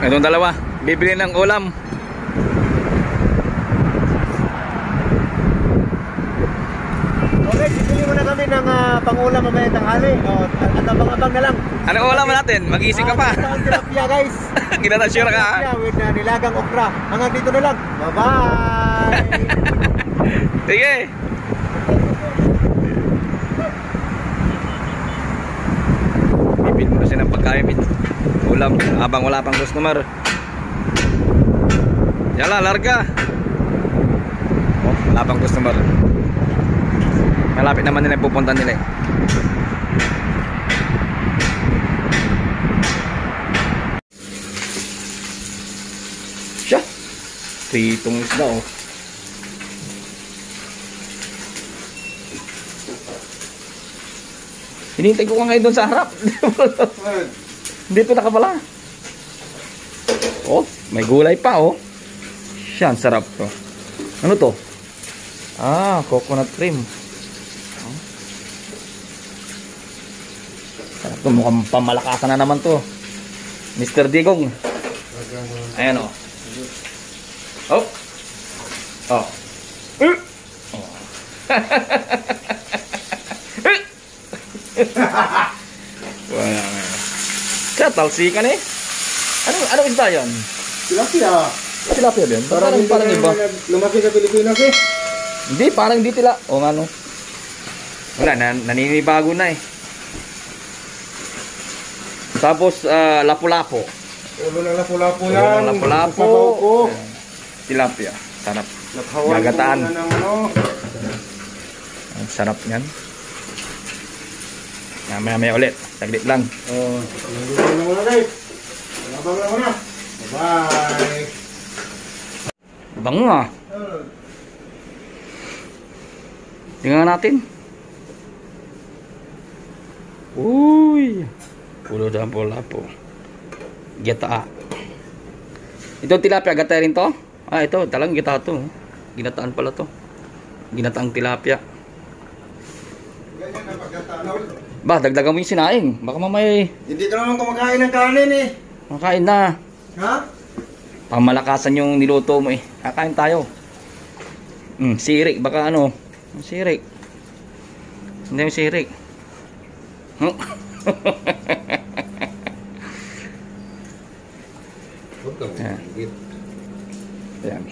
Itong dalawa, bibili ng ulam. Okay, bibili muna kami ng ah, pangulam mamaya tanghali. O, at abang-abang na lang. Anong ulam natin? Magising ka pa. Ah, ang tilapia, guys. Ginanasyura ka ha? Tilapia with ah, nilagang okra. Hanggang dito na lang. Bye-bye! Sige. Siya ng pagkain. Ulam habang wala pang customer. Yala, larga. Oh, wala pang customer. Malapit naman nila pupunta nila eh. Siya. Pritong isda oh. Hinihintay ko ka ngayon doon sa harap. Dito na ka pala. Oh, may gulay pa oh. Siya, ang sarap to. Ano to? Ah, coconut cream. Oh. Sarap to, mukhang pamalakasan na naman to. Mr. Digong. Ayan oh. Oh. Oh. Uh. Oh. Wala nga. Kaya talsikan eh. Ano, anong isda yan? Tilapia. Tilapia din? Parang, parang, iba. Lumaki sa Pilipinas eh. Hindi, parang hindi tila. O nga no. Wala, na, naninibago na eh. Tapos, ah, lapu-lapo. Ulo ng lapu-lapu Ulo yan. ng. Sabaw ko. Ayan. Tilapia. Sarap. Naghawan Gagataan. ko muna ng ano. Sarap niyan. Mamaya maya ulit. Saglit lang. Oh, nandito na muna guys. Abang na muna. Bye. Bango ah. Tingnan natin. Uy. Pulo bola po. Gata. Ito tilapia gata rin to? Ah, ito talagang gata to. Ginataan pala to. Ginataang tilapia. Ganyan ang pagkatanaw. Ba, dagdagan mo yung sinaing. Baka mamay Hindi ka naman kumakain ng kanin eh. makain na. Ha? Pamalakasan yung niluto mo eh. Kakain tayo. Hmm, sirik. Baka ano. Sirik. Hindi yung sirik. Hmm? Huwag kang Yan. magigit. Ayan.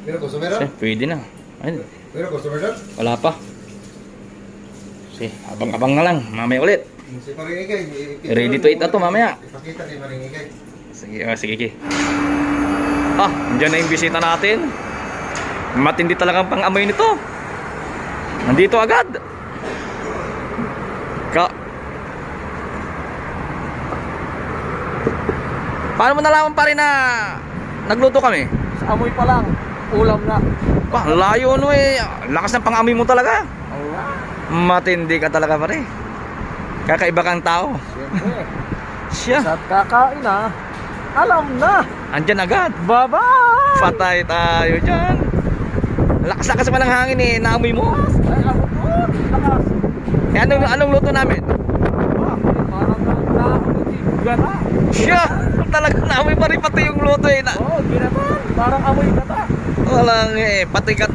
Pero customer pwede na. Ayun. Pero customer? Wala pa. Sige, abang-abang na lang. Mamaya ulit. Si Maringigay. Ready to eat na to, mamaya. Ipakita ni Maringigay. Sige, ah, sige, sige. Ah, dyan na yung bisita natin. Matindi talagang pang-amoy nito. Nandito agad. Ka... Paano mo nalaman pa rin na nagluto kami? Sa amoy pa lang. Ulam na. Wah, layo no eh. Lakas ng pang-amoy mo talaga. Matindi ka talaga pare. Kakaiba kang tao. Siyempre. Siya, Sa kakain na. Alam na. andyan agad. Bye-bye. Patay tayo dyan. Lakas-lakas pa ng hangin eh. Naamoy mo. Ay, ako. Lakas. Eh, anong, anong luto namin? Ah, parang nakakapagod. Gata. Siya! Talaga naamoy pa rin pati yung luto eh. Na, Oo, ginaman. Parang amoy gata. walang eh. Pati, kat,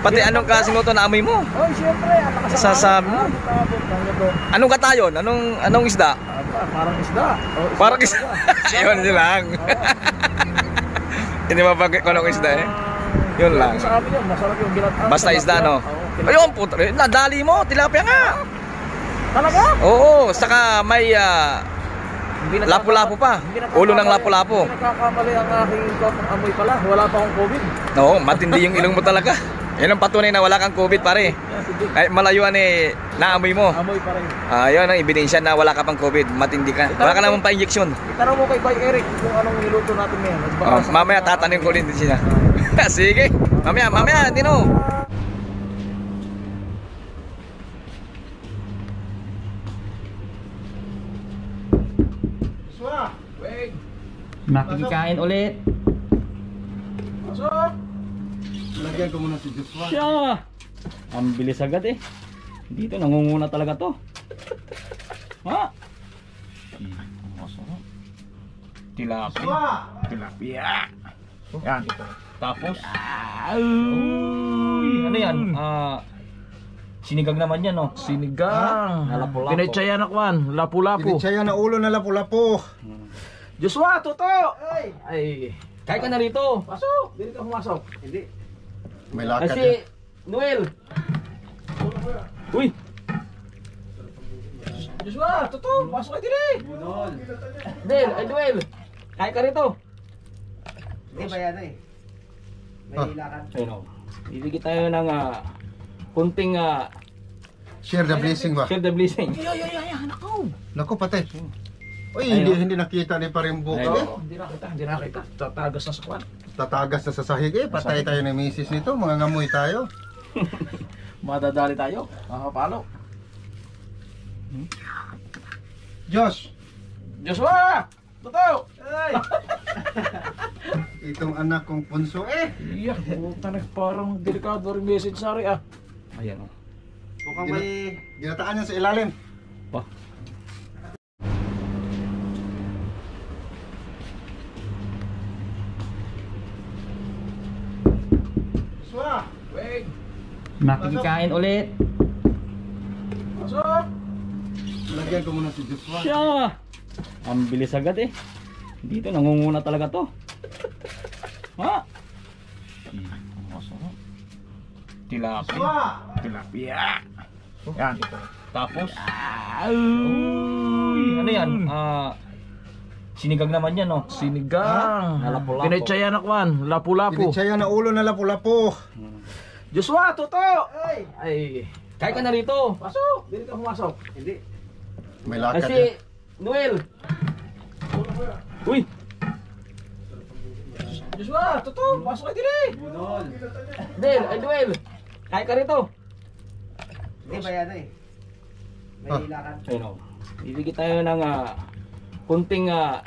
pati anong klaseng luto naamoy mo? Oh, siyempre. Sasabi mo. Ah. Anong kata yun? Anong, anong isda? Aba, Parang isda. Oh, Parang isda. Yun lang. Hindi mapag kung anong isda eh. Yun lang. Sa amin yun, masarap yung ginataan. Basta isda no? Ayun, puto. Nadali mo. Tilapia nga. Talaga? Oo, saka may ah, nakaka- Lapu-lapu pa. Ulo ng lapu-lapu. Hindi nakakamali ang aking amoy pala. Wala pa akong COVID. Oo, matindi yung ilong mo talaga. Yan ang patunay na wala kang COVID pare. Ay, malayuan eh, naamoy mo. Amoy pa rin. Ah, yun ang ebidensya na wala ka pang COVID. Matindi ka. Wala ka naman pa-injection. Itanong mo kay Bay Eric kung anong niluto natin ngayon. Oh, mamaya tatanungin ko rin din siya. Sige. Mamaya, mamaya, Tino. Makikain ulit. Pasok! Lagyan ko muna si Joshua. Siya! Ang bilis agad eh. Dito, nangunguna talaga to. Ha? Hmm, masarap. tilapia. Tilapia. Yan. Tapos, uy, ano yan? Ah, sinigang naman yan, no? Sinigang. Ah, lapu-lapu. Pinitsaya na kwan. Lapu-lapu. Pinitsaya na ulo na lapu-lapo. Joshua, toto! Ay. Kahit ka na rito. Pasok! Dili ka pumasok. Hindi. May lakad. si Noel. Uy, Joshua, toto! Pasok ka dili! Del, ay Noel. Kahit ka rito. Hindi ba yan eh? May Ah. lakad. Ayun, oh. Bibigyan tayo ng ah, kunting ah, Share the blessing ba? share the blessing. Ay, ay, ay, ay, nako! Naku, patay. Uy, hindi hindi nakita ni Parimbuka. Ayun. Eh. Hindi na kita, hindi na kita. Tatagas na sa kwan. Tatagas na sa sahig eh. Patay tayo ng misis nito. Mga ngamoy tayo. Madadali tayo. Makapalo. Josh, Joshua! Toto! Ay! itong anak kong punso eh. Iya, puta na. Parang delikado rin message sari ah. Ayan, oh. Mukhang may... Ginataan yan sa ilalim. Pa. Makikain ulit. Pasok! lagyan ko muna si Joshua. Siya! Ang bilis agad eh. Dito, nangunguna talaga to. Ha? Tilapia. Joshua! Tilapia! Yan. Tapos, uy, ano yan? Ah, sinigang naman yan, no? Sinigang. Ah, lapu-lapu. Pinitsaya na kwan. Lapu-lapu. Pinitsaya na ulo na lapu-lapo. Joshua, toto! Ay! Kahit ka na rito. Pasok! Dili ka pumasok. Hindi. May lakad. si yan. Noel. Uy, Joshua, toto! Pasok ka dili! Del, ay Noel. Kahit ka rito. Hindi ba yan eh? May Ah. lakad. Ayun, oh. Bibigyan tayo ng ah, kunting ah,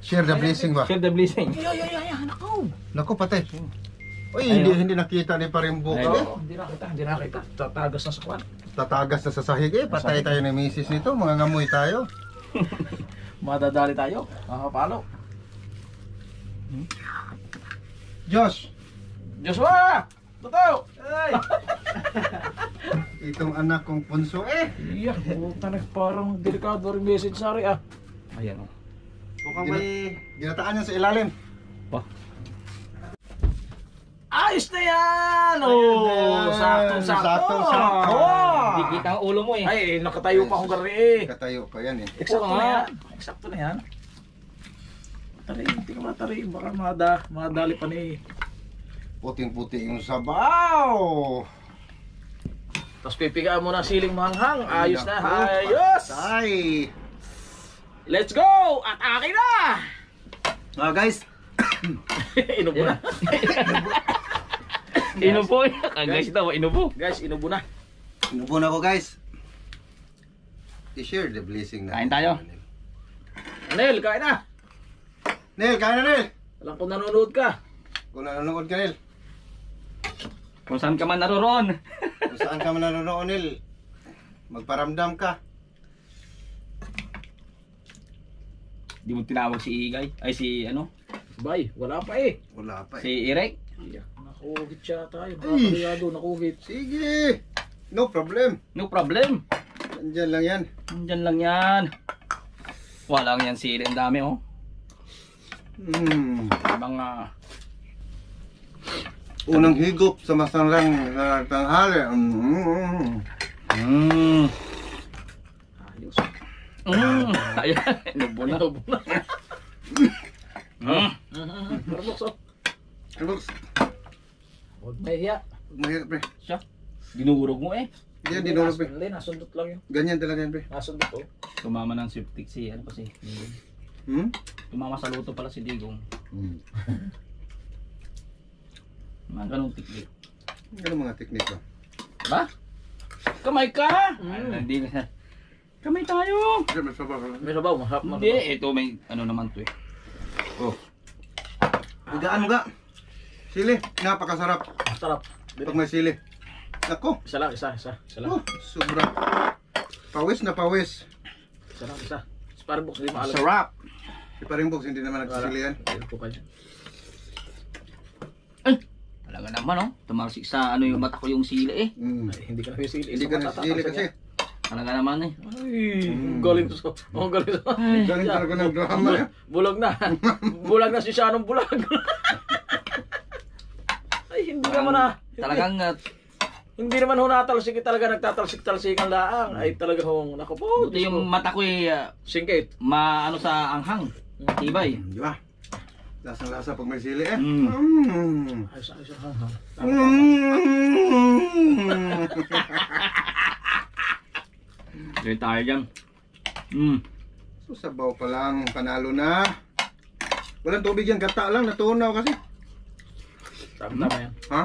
Share the blessing ba? share the blessing. Ay, ay, ay, ay, nako! Naku, patay. Uy, hindi hindi nakita ni Parimbuka Ayun. eh. Hindi na kita, hindi na kita. Tatagas na sa kwan. Tatagas na sa sahig eh. Patay tayo ng misis nito. Mga ngamoy tayo. Madadali tayo. Makapalo. Josh, Joshua! Toto! Ay! itong anak kong punso eh. Iya, puta na. Parang delikado rin message sari ah. Ayan, oh. Mukhang may... Ginataan yan sa ilalim. Pa. Ayos na yan! Oh, Ayan. sakto-sakto. Sakto-sakto. Oh. Di kita ang ulo mo eh. Ay, nakatayo pa akong gari eh. Katayo pa yan eh. Eksakto na yan. Eksakto na yan. Tari, hindi ka matari. Baka mada, madali pa ni. Puting-puti yung sabaw. Tapos pipigaan mo na siling manghang. Ayos na, ayos! Patay. Let's go! At akin na! Ah guys, inubo na. Inubo. Kagais daw, inubo. Guys, inubo na. inubo na ko guys. I-share the blessing na. Kain tayo. Nel, kain na! Nel, kain na Nel. Alam ko nanonood ka. Kung nanonood ka Nel. Kung saan ka man naroon. Kung saan ka man nanonood Nel. Magparamdam ka. Di mo tinawag si Igay. Ay, si ano? Bay, wala pa eh. Wala pa eh. Si Irek. Iya, nakugit siya tayo. Ay. Nakakaliado, nakugit. Sige. No problem. No problem. Nandyan lang yan. Nandyan lang yan. Walang yan sili. Ang dami, oh. Hmm. Mga... Unang higop sa masarang uh, tanghali. Mm. Mmm. Ayos. Mmm. Ayan. Inubo na. Inubo na. Mm. Marmos Huwag mahiya. Mahirap pre. Siya. Dinurog mo eh. Hindi, dinulog pre. Hindi, nasundot lang yun. Ganyan talaga yan pre. Nasundot oh. Tumama ng septic si ano kasi. Hmm? Tumama sa luto pala si Digong. Hmm. Mga ganong tiklik. Ganun mga teknik ba? Ba? Kamay ka! Mm. Ay, Hindi na. Kamay tayo! Sir, may sabaw ka. May sabaw, mahap Hindi, ito may ano naman to eh. Oh. Magaan ga. Sili, napakasarap Sarap. pag may sili. Ako, Isa lang, isa, isa. Isa lang. oh, sobra. Pawis na pawis. Isa lang, isa. Sparbox, di maalam. Sarap. Si paring Bogs, hindi naman nagsisili yan. Kayo. Talaga naman, oh. Tumarsik sa ano yung mata ko yung sila eh. Mm. Ay, hindi ka na sili. Hindi ka nagsisili kasi. Talaga naman eh. Ay, galing to. Oh, galing to. Galing talaga ng drama eh. Bulag na. Bulag na si Shannon bulag. Ay, hindi naman na. Talagang uh, Hindi naman ho natalsik talaga nagtatalsik-talsik ang laang. Ay talaga hong, naku po. buti yung mata ko eh, uh, Singkit. maano sa anghang. Tibay. Di ba? Lasang-lasa pag may sili eh. Mm. Mm. Ayos, ayos. Ha. Mm. Gawin tayo dyan. Mm. So, sabaw pa lang, panalo na. Walang tubig yan, gata lang, natunaw kasi. Tama, tama yan. Ha?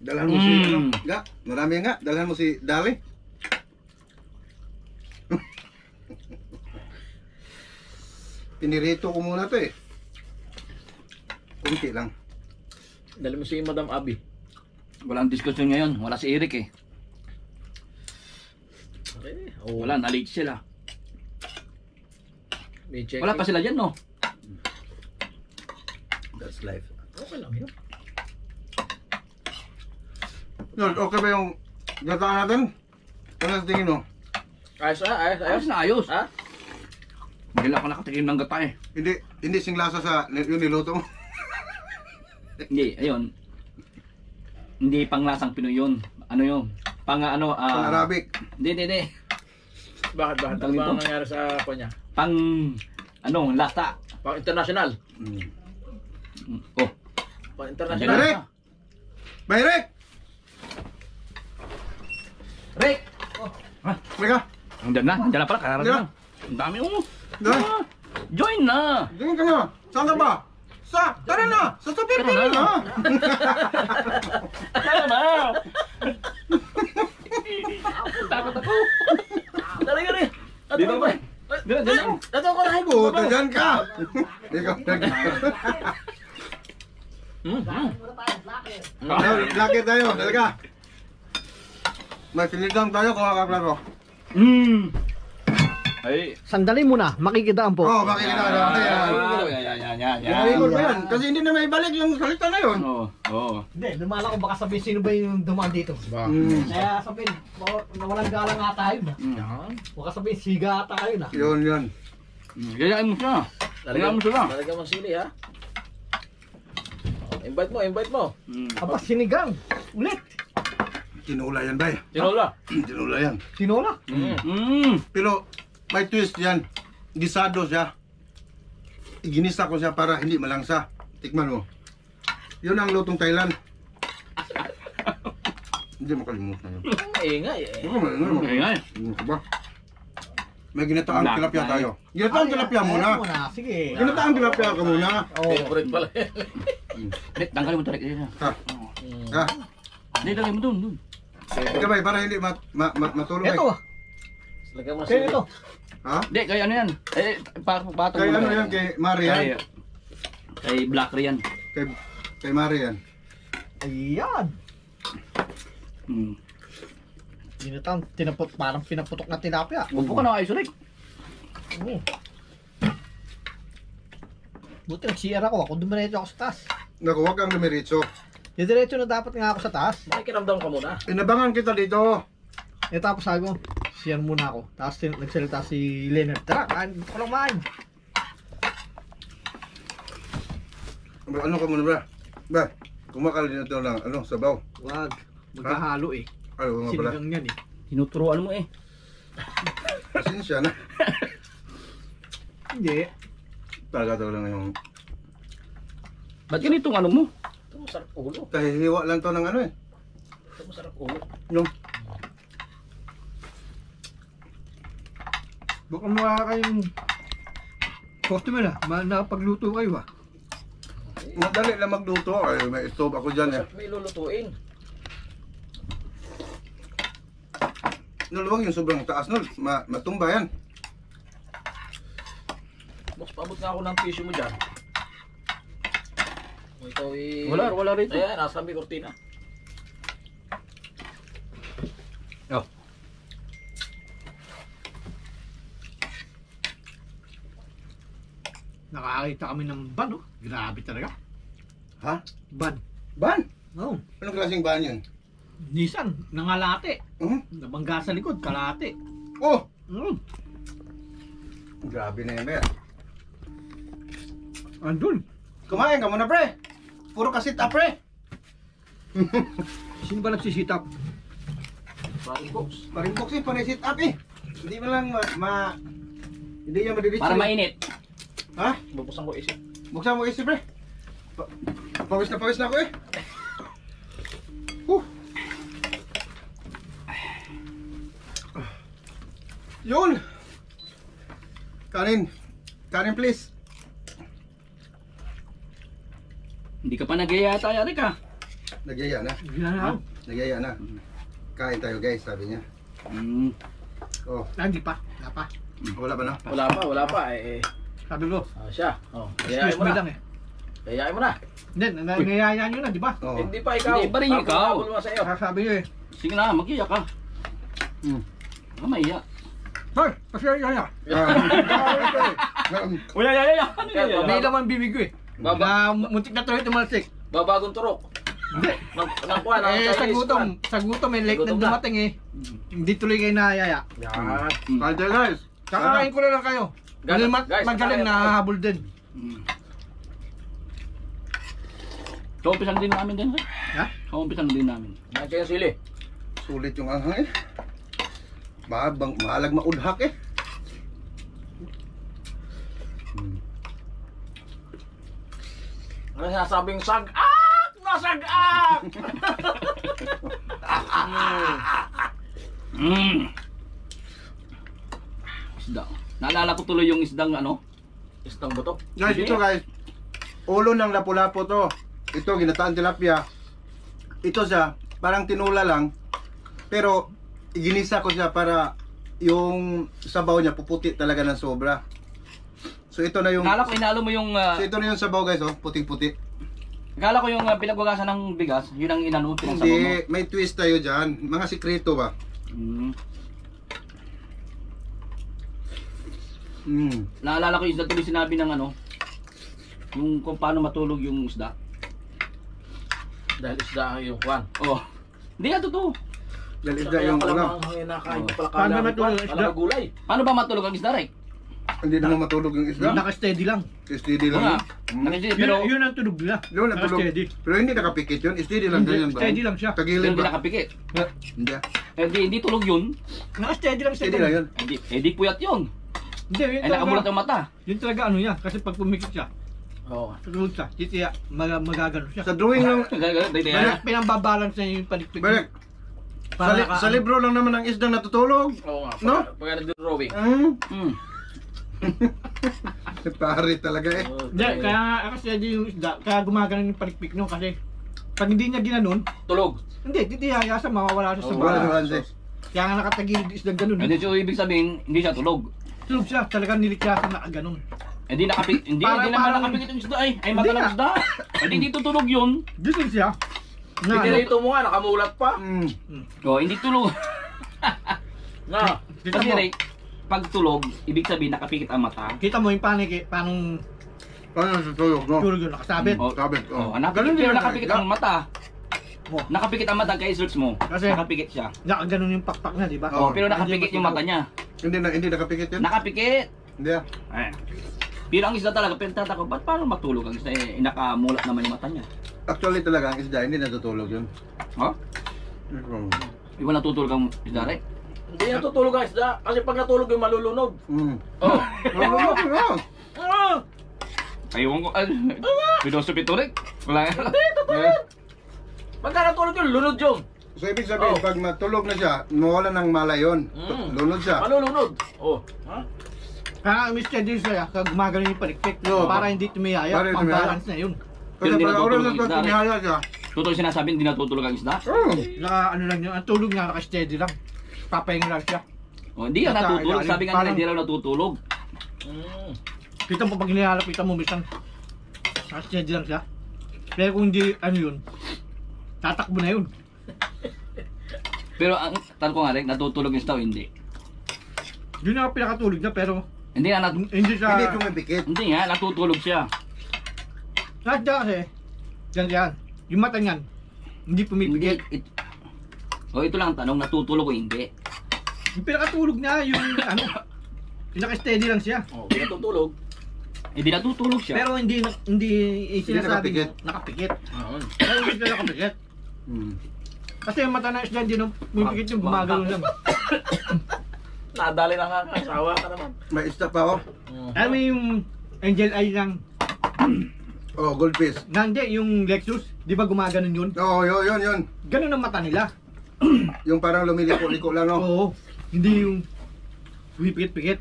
Dalhan mo si, Mm. ano, ga, marami nga, dalhan mo si Dali. Pinirito ko muna to eh. Kunti lang. Dali mo si Madam Abby. Walang diskusyon ngayon. Wala si Eric eh. Okay. Oh, Wala, na-late sila. May check. Wala pa sila dyan, no? That's life. Okay lang yun. Lord, okay ba yung gataan natin? Ano sa tingin mo? Ayos ah, ayos, ayos. Ayos na ayos. Ha? Hindi lang ako nakatikim ng gata eh. Hindi, hindi singlasa sa yung niluto mo. Hindi, ayun. Hindi panglasang Pinoy yun. Ano yun? Pang ano, Pang ah... Arabic. Hindi, hindi, hindi. Bakit, bakit? Ano ba ang nangyari sa kanya? Pang... Ano, lasa. Pang international. Mm. Oh. Pang international. Eric! na. Bayrek! Rick! Mika! Nandiyan na, nandiyan na pala. Kararating na. Ang dami oh. Doon! Ah, join na! Tingin ka na! Saan ka ba? Sa! Tara na! Sa super Tara na. na! Tara na! Takot ako. Dali ka rin. Dito ba? Dito, dito. Dato ko na Puta, dyan ka! Ikaw, Hmm, hmm. Laki tayo, talaga. May sinidang tayo, kuha ka plano. Mm. Ay. Sandali muna, makikidaan po. Oo, oh, makikita ka na. Ah, Ayan. yan, yan, yan, yan. Pa yan. Kasi hindi na may balik yung salita na yun. Oo, oo. Hindi, lumala ko baka sabihin sino ba yung dumaan dito. Mm. Kaya sabihin, nawalang galang ata yun. ah. Mm. Baka sabihin, siga ata yun ah. Yun, yun. Mm, Gayaan mo siya. Gayaan mo sila. Talaga mong sili ha. Oh, invite mo, invite mo. Mm. Aba, sinigang. Ulit. Tinula yan, bay. Tinola. Tinula yan. Tinola. Mm. Mm. Pero may twist yan. Gisado siya. Iginisa ko siya para hindi malangsa. Tikman mo. Yun ang lutong Thailand. hindi makalimutan yun. Maingay eh. Ano mo, ano mo? Okay nga eh. Ano ka ba? May ginataang Wala, tilapia tayo. Ginataang tilapia muna. Muna, sige. Ginataang tilapia ka muna. Oh. Favorite pala. Rick, tanggalin mo ito, Rick. Ayun na. Ha? Ha? Hindi, lagay mo doon, doon. Ikaw ba, para hindi mat, ma, ma, matulog Ito eh. ah. Mong Kaya sili. ito. Ha? Hindi, kay ano yan? Eh, pa, patong Kay ano yan, kay Marian? Kay, kay Black Rian. Kay, kay Marian. Ayan. Mm. Ginatang, tinapot, parang pinaputok na tilapia. Upo ka na Rick. Oo. Buti nag-CR ako, ako dumiretso ako sa taas. Naku, huwag kang lumiritso. Diretso na dapat nga ako sa taas. Makikiramdam ka muna. Inabangan kita dito. Eh tapos sabi CR muna ako. Tapos nagsalita si Leonard, tara, kain ko lang main. Ano ka muna ba? Ba, kumakal din ito ng ano, sabaw. Wag, magkahalo eh. Ay, nga pala. Sinigang yan eh. Tinuturuan mo eh. Pasensya na. Hindi. Talaga talaga lang yung... Ba't ganitong ano mo? Ito masarap ulo. Kahihiwa lang to ng ano eh. Ito masarap ulo. Yung... Baka mga kayong customer na, ma- nakapagluto kayo ah. Madali lang magluto. Ay, may stove ako dyan eh. May lulutuin. Nuluwag yung sobrang taas nun. Ma matumba yan. Boss, paabot nga ako ng tissue mo dyan. Ikaw eh... Wala, wala rito. Ayan, nasa may kortina. Nakakita kami ng ban, oh. Grabe talaga. Ha? Ban. Ban? Oh, Anong klaseng ban yun? Nissan, nangalate. Hmm? Nabangga sa likod, kalate. Oh! Mm. Grabe na yan, Ber. Andun. Kumain ka muna, pre. Puro kasit up, pre. Sino ba nagsisitap? Parang box. Paring box eh, panay sit up eh. Hindi mo lang ma... ma- hindi niya madidiretso. Para mainit. Ha? Bubuksan ko isip. Buksan mo isip, pre. Pa pawis na pawis na ako eh. Huh. Yun. Kanin. Kanin please. Hindi ka pa nag-yata, Eric ah. Nagyaya na. Ginanaw. Nagyaya na. Kain tayo guys, sabi niya. Mm. Oh, Ah, Hindi pa. Wala pa. wala ba na? Wala pa, wala pa. Eh, eh. Sabi ko, Ah, siya. Oh, yayain excuse mo me na. eh. Yayain mo na. Hindi, nangayayaan nyo na, di ba? Oh. Hindi pa ikaw. Hindi, iba rin ikaw. Habol mo sa iyo. Sabi nyo eh. Sige na, mag-iyak ka. Mm. Ah, maiyak. Hoy, pasaya yan. Ah, Wala, ya, ya, ya. Ano yan, ya? May laman bibig ko eh. Baba- Na muntik na tuloy tumalsik. Babagong turok. Hindi. Nang, nang kuha, nang Eh, sa Chinese gutom, kuwan. sa gutom eh, late gutom na na. dumating eh. Hindi tuloy kayo nahayaya. Yan. Tayo guys. Kakain ko na lang kayo. Gana- Magaling, mag- guys, magaling kakain na tayo. hahabol din. Mm. So, umpisan din namin din, sir. Ha? So, umpisan din namin. Nandiyan yung sili. Sulit yung anghang eh. Mahabang, mahalag maudhak eh. Hmm. Ano sinasabing sag-ak? Nasag-ak! Mm. Isda. Naalala ko tuloy yung isdang ano. Istang buto. Guys, Sige. ito guys. Ulo ng lapu-lapu to. Ito, ginataan tilapia. Ito siya, parang tinula lang. Pero, ginisa ko siya para yung sabaw niya puputi talaga ng sobra. So ito na yung Akala ko inalo mo yung uh, So ito na yung sabaw guys, oh, puting-puti. akala ko yung uh, pinagwagasan ng bigas, yun ang inano pinagsabaw mo. Hindi, may twist tayo diyan. Mga sikreto ba? Mm. Mm. Naalala ko yung isda tuloy sinabi ng ano, yung kung paano matulog yung isda. Dahil isda yung kwan. Oh. Hindi nga totoo. Dahil isda yung pala ano, ang hinakain ko pala Paano matulog ang isda? gulay. Paano ba matulog ang isda, Rek? hindi naman matulog yung isda. Naka-steady lang. Steady Oo lang. Mm. Yun, Pero yun ang tunog nila. Yun, natulog. Naka-steady. Pero hindi nakapikit yun. Steady lang Hindi, ganyan ba? steady lang siya. Tagilid hindi ba? nakapikit. Hindi. Eh, di, hindi tulog yun. Naka-steady lang siya. Steady lang yun. Eh, di, eh, di puyat yun. Hindi, yun Eh, nakamulat talaga. ang mata. Yun talaga ano yan. Kasi pag pumikit siya, Oo. tulog siya, titiya, mag magagano siya. Sa drawing lang, Ganun, dito Balik. yan. Pinambabalance niya yung palikpik. balik. Sa, li- sa libro lang naman ang isdang natutulog. Oo nga. No? Pag, pag nag-drawing. Mm. Mm. Pare talaga eh. Hindi, kaya naka-steady yung isda. Kaya gumagano yung palikpik nyo kasi pag hindi niya ginanon, Tulog. hindi, titiyaya siya, mawawala siya sa Oo, Wala bala. sa Hanse. Kaya nga nakatagilid yung isda ganun. Hindi so ibig sabihin, hindi siya tulog. Tulog siya, talagang nilikyasan na ganon. Hindi nakapik, hindi, Para- hindi naman parang- nakapikit yung isda ay. Ay, Hindi mata ng nga. isda. Hindi dito tulog yun. Dito siya. Na, Hindi ano, dito mo nga, nakamulat pa. Mm. Oh, hindi tulog. Na. kita Kasi mo, Ray, pag tulog, ibig sabihin nakapikit ang mata. kita mo yung panik eh, paano Paano natutulog, no? tulog yun, nakasabit. Oh, Sabit, Oh, oh. nakapikit, Ganun din pero nakapikit isda. ang mata. Oh. Nakapikit ang mata kaya search mo. Kasi- nakapikit siya. Nakaganon yung pakpak na, di ba? Oh, Oh, pero nakapikit yung mata niya. Hindi na hindi nakapikit yun. Nakapikit. Hindi ah. Eh. Pero ang isda talaga, pero tatako, ba't paano matulog ang isda? Eh, nakamulat naman yung mata niya. Actually talaga ang isda hindi natutulog yun. Oh? Mm. Iba natutulog ang isda, Ray? Hindi natutulog ang isda. Kasi pag natulog yung malulunod. Mm. Oh. Ano no? Ah! Aywan ko. Ay, Pilosopi to, Ray. Wala yan. Pagka natulog yun, lunod yun. So ibig sabihin Oh. pag matulog na siya, mawala ng malay yun. Mm. Lunod siya. Malulunod. Oh. Ha? Kaya may schedule siya, kaya gumagano yung palikpik. Oo. para hindi tumiyaya, Para hindi pang tumiyaya. balance na yun. Kasi Hindi pag natutulog oras na tumihaya siya. Totoo sinasabi, hindi natutulog ang isda? Oh. Naka, ano lang yun, ang tulog niya, naka-steady lang. Papahinga lang siya. Oh, hindi nga Nasa natutulog. Sabi nga nila, hindi raw natutulog. Mm. Kita mo pag nilalapitan mo, minsan, naka-steady lang siya. Pero kung hindi, ano yun, tatakbo na yun. Pero ang tanong ko nga rin, natutulog yung isda o hindi? Yun ang pinakatulog niya, pero Hindi nga, nat- Hindi. Hindi pumipikit. hindi nga, natutulog siya. Lahat dyan kasi, dyan yan. Yung mata niyan, hindi Hindi, pumipigil. it, oh, ito lang ang tanong, natutulog o hindi? Yung pinakatulog niya, yung ano, pinaka-steady lang siya. Oh, kaya tutulog. Hindi natutulog siya. Pero hindi na- hindi sinasabi nakapikit. mo, nakapikit. Oo. Pero hindi sila nakapikit. Hmm. Kasi yung mata na isda, hindi na pumipikit yung gumagano lang. Nadali na nga ka. Sawa ka naman. May isda pa oh. Mm. Alam mo yung angel eye lang, Oh, goldfish. nandiyan yung Lexus, di ba gumaganon yun? Oo, oh, yun, yun, yun. Ganun ang mata nila. Yung parang lumiliko-liko lang, no? Oo. Hindi yung pumipikit-pikit.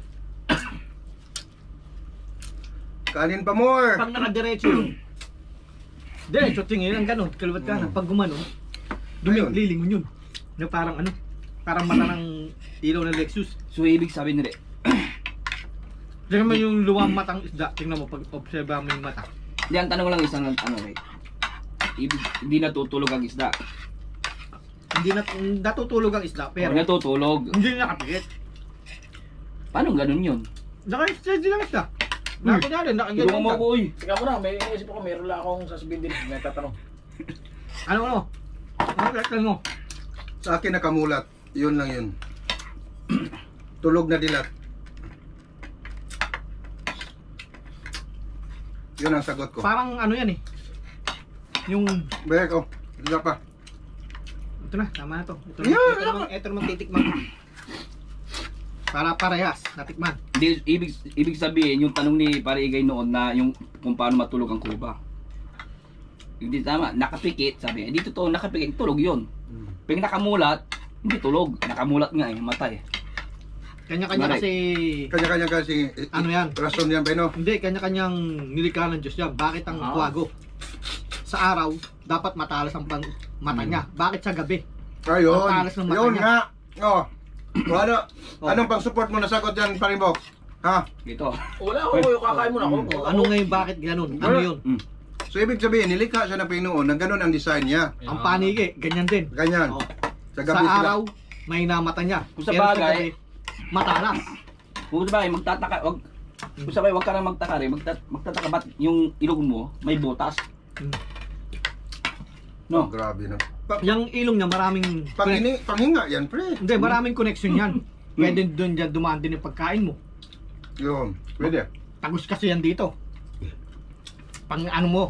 Kanin pa more. Pag nakadiretso yun, diretso tingin ang ganun, kaliwat ka na. Pag gumanon, Ayun. dumilingon yun. Na parang ano, parang mata ng ilaw ng Lexus. So, ibig sabihin nila, Tingnan mo yung luwang matang isda, tingnan mo pag obserba mo yung mata. hindi, ang tanong lang isang, ano, right? Ibig, hindi natutulog ang isda. Hindi na natutulog ang isda, Pero, pero natutulog. hindi na nakapikit. Paano ganun yun? Naka-steady lang isda. Nakakunyari, nakaganyan Tulungan mo ako, uy. Teka muna, may iniisip ako, meron lang akong sasabihin din. May tatanong. Ano ano? Ano reaction mo? Sa akin nakamulat. Yun lang yun. Tulog na dilat. Yun ang sagot ko. Parang ano yan eh. Yung, Bek, oh. Isa pa. ito na, tama na to. Ito, Yeah, na, ito, yeah. naman, ito naman titikman ko. Para parehas, natikman. Hindi, ibig, ibig sabihin, yung tanong ni Pare Igay noon na yung kung paano matulog ang kuba. Hindi tama, nakapikit, sabi. Hindi totoo, nakapikit, tulog yun. Hmm. Pag nakamulat, hindi tulog. Nakamulat nga eh, matay. Kanya-kanya kasi, Kanya-kanya kasi. eh, Ano yan? Rason yan, Beno. hindi, kanya-kanyang nilikha ng Diyos yan. Bakit ang Ah. kuwago? Sa araw, dapat matalas ang pang mata niya. Bakit sa gabi? Ayun. Ang talas ng mata Yun niya. nga. Oh. O, ano, Oh. anong pang support mo na sagot yan, Parimbok? Ha? Ito. Wala ako, yung kakain mo na ako. O, ano ngayon, bakit ganun? Ano yun? Mm. So, ibig sabihin, nilikha siya ng Pinoon na ganun ang design niya. Ang panigi, ganyan din. Ganyan. O, Sa sa gabi sila. araw, may namata niya. Kung sa Pero bagay- gabi, matalas. Kung sabay, magtataka, wag, kung sabay, wag ka na magtaka rin, magtat, magtataka ba't yung ilong mo may butas? Hmm. Oh, No? grabe na. Pa, Yung ilong niya, maraming... pangini, panghinga yan, pre. Hindi, maraming connection yan. Pwede doon dyan dumaan din yung pagkain mo. Yun. Pwede. Tagus kasi yan dito. Pang ano mo,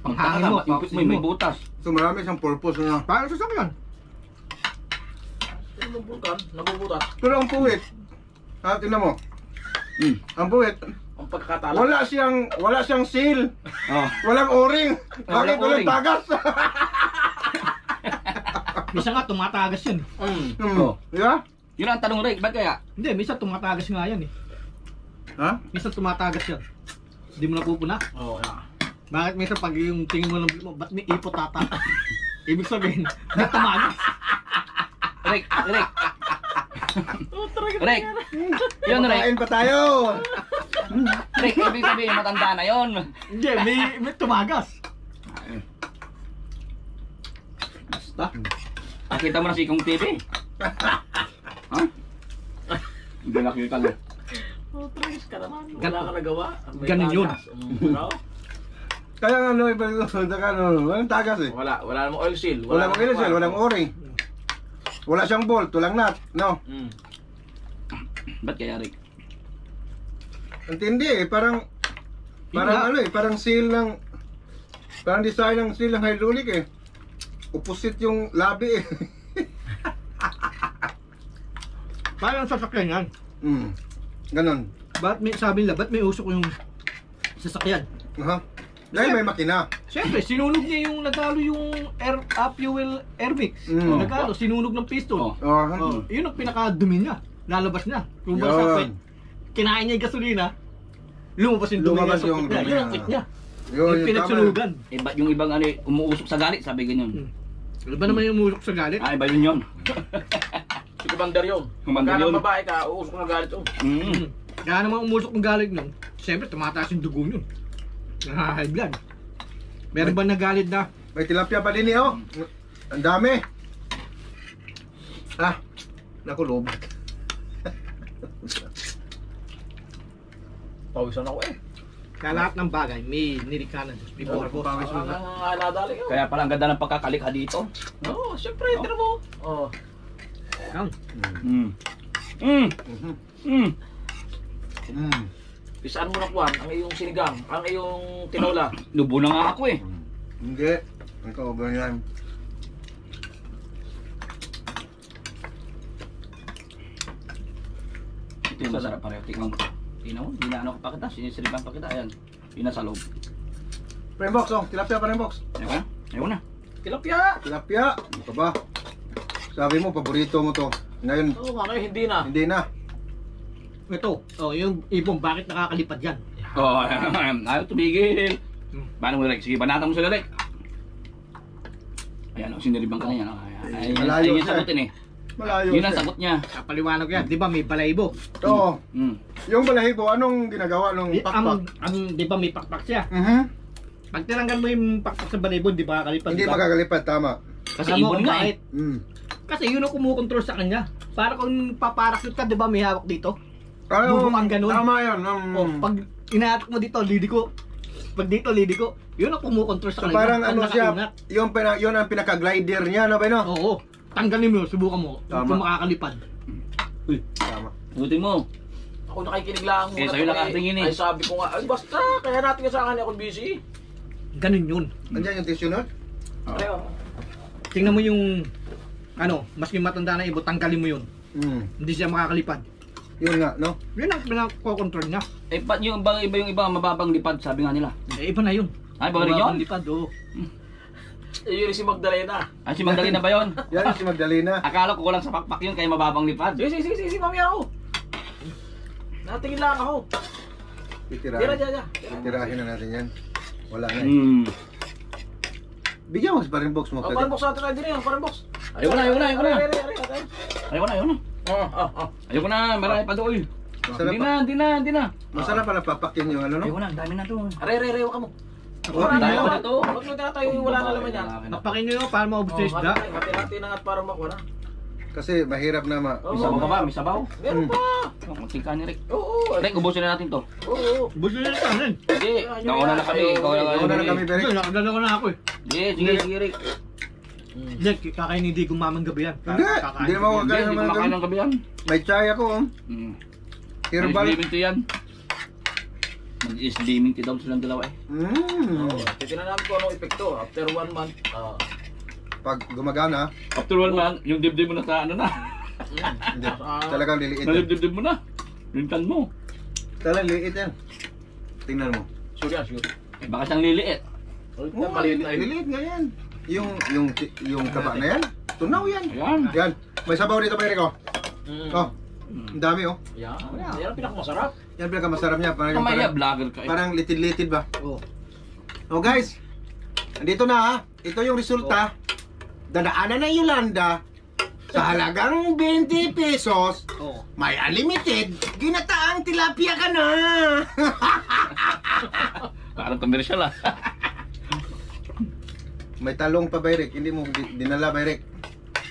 Magtaka panghangin ka, mo, yung- oxygen may, may mo. butas. So, marami siyang purpose na. Para sa sakyan. Nabubutan, nabubutan. Pero ang puwit, ha, tingnan mo. Mm. Ang puwit, Ang pagkakatala. wala siyang, wala siyang seal. Oh. Walang o-ring. Bakit Walang walang o-ring. tagas? Misa nga tumatagas yan. Mm. hmm. Oh. Di ba? Yun ang tanong rin, ba't kaya? Hindi, misa tumatagas nga yan eh. Ha? Misa tumatagas yan. Hindi mo napupuna. Oo, yeah. Bakit misa pag yung tingin mo ng mo, ba't may ipot tata? Ibig sabihin, may tamagas. Rick, Rick. Rick. Yun, Rick. Kumakain pa tayo. Rick, ibig sabihin, matanda na yun. Hindi, may, may tumagas. Basta. Nakita mo na si Kong TV. ha? Hindi nakita mo. Oh, tragis ka naman. Wala ka nagawa. May Ganun yun. tagas. No? Kaya nga, ano, iba yung ano, walang tagas eh. Wala, wala namang oil seal. Walang namang ilisel, walang o-ring. Wala siyang bolt, walang nut. No? Mm. Ba't kaya, Rick? Intindi eh, parang, parang Yun nga. ano eh, parang seal ng, parang design ng seal ng hydraulic eh. Opposite yung labi eh. Parang sasakyan yan. hmm. Ganon. Ba't may, sabi nila, ba't may usok yung sasakyan? Ha? Dahil may makina. Siyempre, sinunog niya yung nagalo yung air, uh, fuel air mix. Mm. Nagalo, sinunog ng piston. Oh. Oh, Oh, yun ang pinakadumi niya. Lalabas niya. Kung ba sa kinain niya yung gasolina, lumabas yung dumi Lumabas niya sa yung kwet niya. dumi Yun ang niya. kwet niya. Yun, yung pinagsunugan. Eh, ba't yung ibang ano, eh, umuusok sa galit, sabi ganyan. Ano ba naman yung umusok sa galit? Ay, ba yun yun? Si Commander yun. Commander yun. babae ka, uusok na galit oh. Mm. Hmm. Kaya naman umusok ng galit nun, siyempre tumataas yung dugo nun. High blood. Meron ba nagalit na? May tilapia pa din eh, oh. Ang dami. Ah, naku, lobak. Pawisan ako eh. Kaya lahat ng bagay, may. May Oo, purpose. pawis mo Ang na. nadali ko. Kaya pala ang ganda ng pagkakalikha dito. Oo, syempre, Oh. tira mo. Oo. Yan. Mm. Mm. Mm. Mm. Pisaan mo na kuwan, ang iyong sinigang, ang iyong tinola. Lubo na nga ako eh. Hindi. Ito, ganyan. Ito yung masarap pareho. Tingnan mo. Tingnan mo. Dinaano ko pa kita. Sinisilipan pa kita. Ayan. Yun nasa loob. Prembox, oh. Tilapia pa rin box. Ayun ka? Ayun na. Tilapia! Tilapia. Ano ka ba? Sabi mo, paborito mo to. Ngayon, Oo nga, ngayon hindi na. hindi na. Ito, oh, yung ibon, bakit nakakalipad yan? Oo. Oh, ayaw tumigil. Hmm. Paano mo Rek? Sige, banatan mo sila Rek. Ayan. Oh, siniribang ka na yan. Oh. Ayan. Ayan. Malayo Ayun yung siya. sagutin eh. Malayo. Yun ang siya. sagot niya. Kapaliwanag yan, di ba may balaybo? Oo. Mm. Yung balahibo, anong ginagawa nung Di, ang, pakpak? ang, di ba may pakpak siya? Mhm. Pag tinanggal mo yung pakpak sa balaybo, di ba kalipad? Hindi makakalipad, tama. Kasi ibon nga eh. Mm. Kasi yun ang kumukontrol sa kanya. Para kung paparakit ka, di ba may hawak dito? Ay, Bubukang ganun. Tama yun. Um, O, pag inatak mo dito, lidiko. Pag dito, lidiko. Yun ang kumukontrol sa so kanya. parang ano siya, yung, pina, yun ang pinaka-glider niya, no ba no? Oo. Tanggalin mo, subukan mo. Tama. Kung makakalipad. Tama. Sagutin mo. Ako nakakinig lang muna. Eh, sa'yo to nakatingin eh. Ay, sabi ko nga, ay basta, kaya natin ka sa akin, ako busy. Ganun yun. Andiyan yung tissue nun? Ay, oh. Tingnan mo yung, ano, maski matanda na ibo, tanggalin mo yun. Mm. Hindi siya makakalipad. Yun nga, no? Yun ang pinakokontrol niya. Eh, ba't yung iba, iba yung iba mababang lipad, sabi nga nila. Eh, iba na yun. Ay, ba rin yun? Mababang lipad, oo. Eh, yun si Magdalena. Ay, si Magdalena ba yun? Yan si Magdalena. Akala ko kulang sa pakpak yun, kaya mababang lipad. Sige, sige, sige, sige, mamaya ako. Natingin lang ako. Tira, Titirahin. tira, tira. Titirahin na natin yan. Wala na. eh. Hmm. Bigyan mo pa rin box mo. Oh, parang box natin tayo din yan, parang box. Ayoko na, ayoko na, ayoko na. Ayoko na, ayoko na. Oh, oh, oh. Ayoko na, marami pa doon. Masarap Hindi na, hindi na, hindi na. Masarap pala papakin yung ano, no? Ayoko na, dami na to. Aray, aray, aray, waka mo. Wala tayo na na to. Tayo, wala na naman yan. Tapakin nyo yun para maubos Oh, yung isda. hati-hati na nga para makuha na. Kasi mahirap na ma... Oh. May sabaw ka ba? May sabaw? Meron Hmm. pa. Oh, Magtingka ni Rick. Oo, Rick, ubusin na natin to. oo, nyo sa akin. Hindi, nauna na kami. Nauna na kami. Buso, nakadalawa na ako eh. Hindi, sige, sige Rick. Hindi, kakain hindi gumamang gabi yan. Hindi, Kakain hindi naman ganun. ng gabi yan. May chai ako, oh. Hmm. Herbal. To yan. Mag-slimming to daw silang dalawa eh. Mm. Oo. Titignan namin kung anong epekto. After one month, ah, Pag gumagana, After one month, yung dibdib mo na sa ano na. mm, hindi. ah, Talagang liliit yan. Nalibdib mo na. Rintan mo. Talagang liliit yan. Tingnan mo. Sure yan, sure. Eh, baka siyang liliit. Ulit Oo, na maliit na yun. liliit nga yan. Yung, yung, yung taba na yan. Tunaw yan. Ayan. Yan. May sabaw dito, Berek, oh. Mm. Oh, ang dami, oh. Yan. Yan ang pinakamasarap. Yan pinaka masarap niya. Parang, Kamaya, parang, vlogger ka eh. parang litid-litid ba? Oo. Oh guys, andito na ha. Ito yung resulta. Dadaanan ng Yolanda sa halagang 20 pesos. Oo. May unlimited. Ginataang tilapia ka na. Parang commercial ah. May talong pa, Bayrek. Hindi mo di- dinala, Bayrek.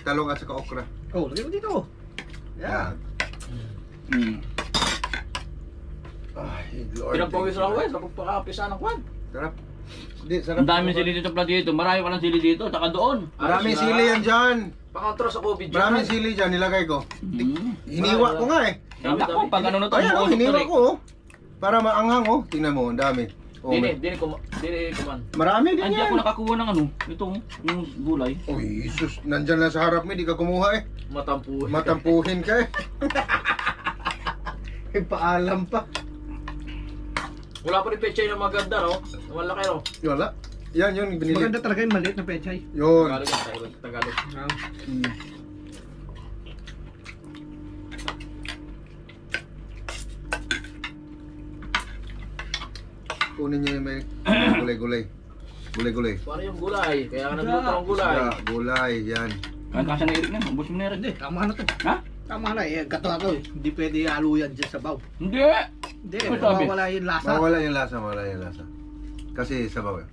Talong at saka okra. Oh, lagyan mo dito. Yan. Hmm. Ay, Lord. Pinagpawis ako eh, sa pagpakapisa ng kwan. Sarap. Hindi, sarap. Ang daming sili dito pala dito. Marami palang sili dito. Taka doon. Maraming sili yan dyan. Pakontra sa COVID dyan. Maraming sili dyan. Nilagay ko. Hmm. Hiniwa ko nga eh. Ang dako, pag ano na to. Ayan oh, hiniwa ko oh. Para maanghang oh. Tingnan mo, ang dami. Oh, Dini, may- dini, kuma, dini, kuman. Marami din Hindi yan. ako nakakuha ng ano. Ito, yung gulay. Oh, Jesus, nandyan lang sa harap mo, di ka kumuha eh. Matampu. Matampuhin ka eh. May paalam pa. Wala pa rin pechay na maganda, no? Malaki, no? Wala. Yan yun, binili. Maganda talaga yung maliit na pechay. Yun. Tagalog Tagalog. Tagalog. Hmm. Kunin niyo yung may gulay-gulay. Gulay-gulay. Para yung gulay. Kaya ka nagluto ng gulay. Gulay, yan. Kaya kasya na Eric na. Ubus mo na Eric. Hindi, tama na to. Ha? Tama na eh. Gato na to eh. Hindi pwede halo yan dyan sa baw. Hindi. Hindi, Ano sabi? mawawala yung lasa. Mawala yung lasa, mawala yung lasa. Kasi sabaw eh.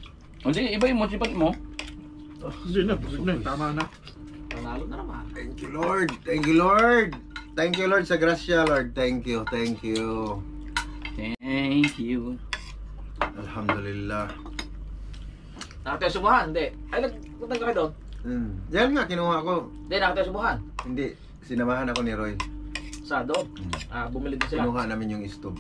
Hindi, iba yung sipat mo. Hindi na, busog na. Tama na. Panalo na naman. Thank you, Lord. Thank you, Lord. Thank you, Lord, sa grasya, Lord. Thank you, thank you. Thank you. Alhamdulillah. Nakatayo subuhan, hindi. Ay, nagpunta ka doon? Hmm. Yan nga, kinuha ko. Hindi, nakatayo subuhan. Hindi, sinamahan ako ni Roy. Sa doon. Ah, bumili din sila. Kinuha namin yung stove.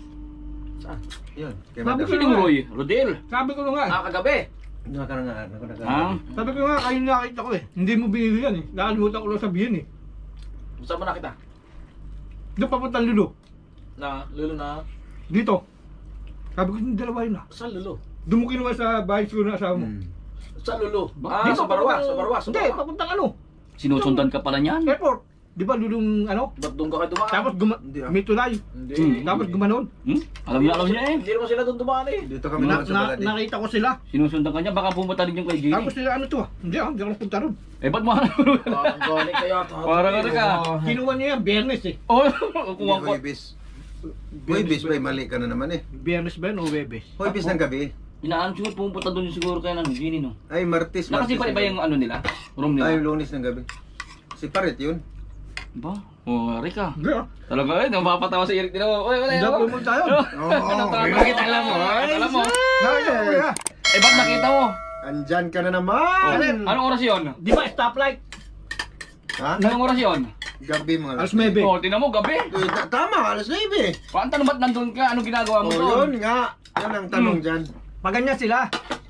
Saan? Yun. Kaya Sabi madam. ko- Sinong Roy? Rodel. Sabi ko na nga. Ah, kagabi. Kinuha ka na nga. Ako na Ah? Sabi ko nga, kayo nakita ko eh. Hindi mo binili yan eh. Nakalimutan ko lang sabihin eh. Saan mo nakita? Doon papuntang lulo. Na, lulo na. Dito. Sabi ko, yung dalawa yun ah. Saan lulo? Doon mo kinuha sa bahay siguro na asawa mo. Hmm. Saan lulo? Ba- Ah, Dito, sa Barwa, papuntang- sa Barwa, sa Hindi, Barwa. papuntang ano. Sinusundan ka pala niyan. Airport. Di ba lulong ano? Ba't doon ka kayo dumaan? Tapos guma Hindi, ah. may tulay. Hindi. Hmm. Tapos gumanon. Hmm? Alam niya, alam niya eh. Hindi naman sila doon dumaan eh. Dito kami Na, naman sa na, nakita ko sila. Sinusundan ka niya, baka pumunta din yung kay Gini. Tapos sila ano to ah. Hindi ah, hindi ako napunta ron. Eh, ba't mo hanap? Ah, ang galing kaya. Parang ano ka? Kinuha niya yan, biyernes eh. Oh, kuha ko. Hoybis. Hoybis ba? Mali ka na naman eh. Biyernes ba yun o Webes? Hoybis ng gabi. Inaano siguro pumunta doon siguro kaya ng Gini, no? Ay, Martes. Na kasi Martes pa iba ng yung ano nila? Room gabi. Ay, nila? lunes ng gabi. Si Parit yun. Ba? Oh, Rika. Hindi ah. Talaga eh, napapatawa si Eric din ako. Oy, wala ako pumunta yun. Oo, Bakit alam mo? Bakit alam mo? Eh, ba't nakita mo? Andyan ka na Oh, naman. anong oras yun? Di ba stoplight? Ha? Anong oras yun? Gabi mga Alas 9. Oh, tinan mo, gabi. Eh, ta- Tama, alas 9. Paano tanong ba't nandun ka? Anong ginagawa mo Oh, doon? yun nga. Yan ang tanong Hmm. dyan. Pag ganyan sila.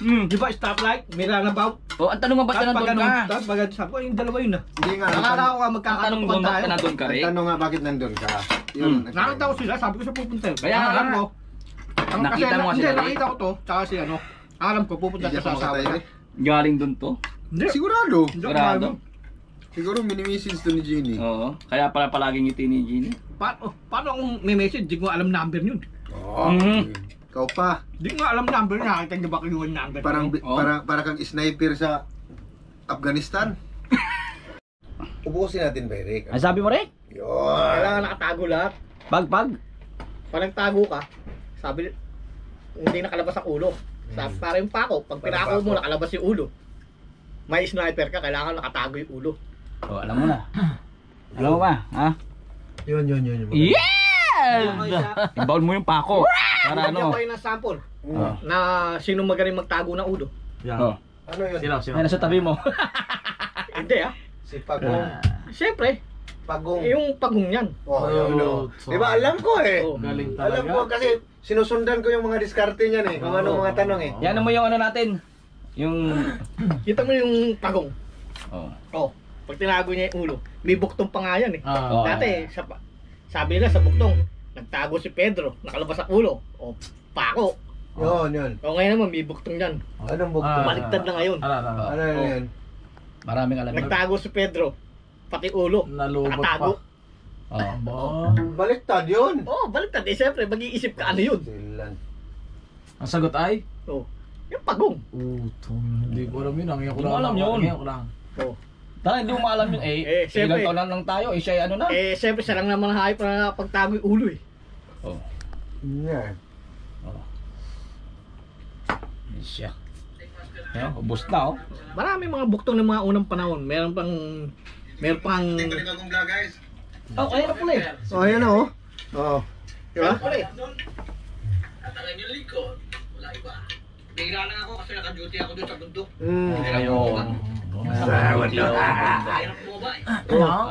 Hmm. Di ba stoplight? May runabout. Oh, ang tanong nga ba't Tapos pag nandun ganun, ka? tapos pag ganun, sabi ko, yung dalawa yun ah. Hindi nga. ang Nakala ko nga Ang tanong doon, ba't tayo. ka nandun ka Ang rin? tanong nga, bakit nandun ka? Yun. Hmm. ang Nakita ko sila, sabi ko sa pupunta yun. Kaya Ang nga. alam ko. ang- Nakita kasi, mo nga hindi, sila, nakita ko to, tsaka si ano. Alam ko, pupunta siya sa ako asawa niya. eh. Galing doon to. Hindi. Sigurado. Hindi ako Sigurado? Siguro minimisis to ni Jeannie. Oo. Kaya pala palaging ngiti ni Gini. Pa- oh, paano akong may message? Di ko alam number yun. Oh. Mhm. Ikaw pa. Di nga alam number niya. Nakita niyo ba kinuha yung number? Parang? Oh. para para kang sniper sa Afghanistan. Ubusin natin ba, Eric? sabi mo rin? Yun. Kailangan nakatago lahat. Pag, pag. Pag nagtago ka, sabi, hindi nakalabas ang ulo. Sabi, para yung pako, pag pinako mo, pako. nakalabas yung ulo. May sniper ka, kailangan nakatago yung ulo. Oh, alam mo na. Alam mo ba? Ha? Yun, yun, yun. yun. Yes! Ibaon mo yung pako. Para ano? ko kayo ng sample Oh. na sino magaling magtago ng ulo. Oh. Ano yun? Sino, sino? Ay, nasa tabi mo. Hindi ah. Si Pagong. Siyempre, Pagong. yung pagong yan. Oh, yun, Oh, oh. Di ba, alam ko eh. Oh. Galing Alam talaga. ko kasi sinusundan ko yung mga diskarte niyan eh. Kung ano mga tanong eh. Yan mo yung ano natin. Yung... Kita mo yung pagong. Oh. Oh, pag tinago niya yung ulo, may buktong pa nga yan eh. Ah. Oh. Dati, sa, sabi nila sa buktong, nagtago si Pedro, nakalabas ang ulo. O, pako. Yun, yun. O ngayon naman, may buktong yan. Anong bugto? Ah. Baliktad na ngayon. Ano, ano, ano? Ano yun? yun? Maraming alam. Nagtago si Pedro, pati ulo. Nalubot Nakatago. Oh. Ba? Baliktad yun. Oo, oh, baliktad. Eh, siyempre, mag-iisip ka ano yun. Silan. Ang sagot ay? Oh, yung pagong. Utong. Hindi ko alam yun. Ang ko Hindi mo lang. alam yun. Ang ko lang. Oh. Tara, hindi mo maalam yun. Eh, Eh, eh siyempre. ilang taon lang lang tayo. Eh, siya ano na. Eh, siyempre, siya lang naman hayop na pagtago yung ulo eh. Oh. Yeah. Siya. Yeah, ubos na oh. Marami mga buktong ng mga unang panahon. Meron pang, meron pang... guys. Oh, kaya na pala eh. Oh, ayan oh. Oo. Kaya na pala eh. Bigla lang ako kasi naka-duty ako doon sa bundok. Mm. Ayun. Hirap mo ba eh. Oh.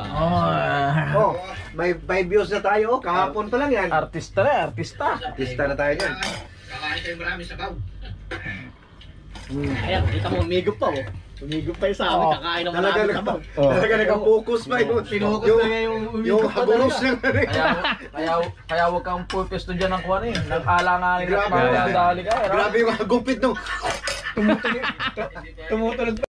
Oh, may 5 views na tayo. Kahapon pa lang yan. Artista na, artista. Artista na tayo dyan. Kakain tayo marami sa baw. Ayan, kita mo, umigop pa oh. Umigop pa yung sa amin, Oo. kakain ng Talaga marami. Talaga nag-focus pa yun. Yung, na nga yung yung umigop pa habulos talaga. lang. Kaya, kaya, kaya huwag kang full pesto dyan ng kuwan eh. Nang alanganin at Grabe. ka. eh, no? Grabe yung mga gupit nung. Tumutunog